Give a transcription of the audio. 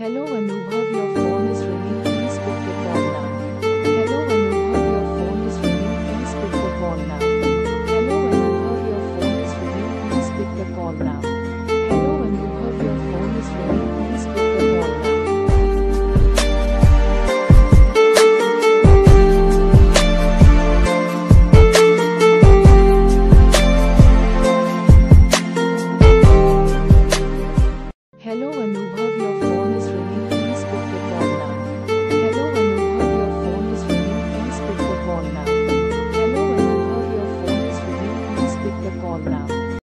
Hello Anubhav, your phone is ringing. Please pick the call now. Hello Anubhav, your phone is ringing. Please pick the call now. Hello Anubhav, your phone is ringing. Please pick the call now. Hello Anubhav, your phone is ringing. Please pick the call now. Hello Anubhav, your phone now.